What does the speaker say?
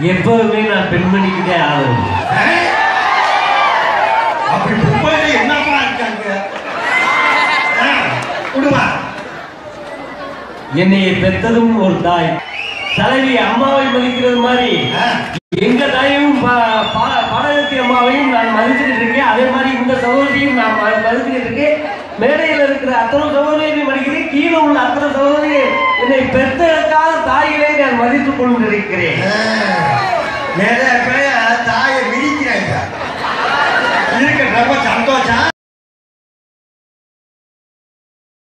எப்பவுமே நான் பெண்மணிக்கிட்டே ஆதரவு அப்படி இருக்காங்க? என்னைய பெத்ததும் ஒரு தாய். தலைவி அம்மாவை மதிக்கிறது மாதிரி. எங்க பா- பாடகத்தி அம்மாவையும் நான் மதிச்சுட்டு இருக்கேன். அதே மாதிரி இந்த சகோதரியும் நான் மதிச்சுட்டு இருக்கேன். மேடையில் இருக்கிற அத்தனை சகோதரியை மதிக்கிறேன். கீழே உள்ள அத்தனை சகோதரி என்னை பெற்றதற்காக தாயிலே நான் மதித்துக் கொண்டிருக்கிறேன். Man, that man.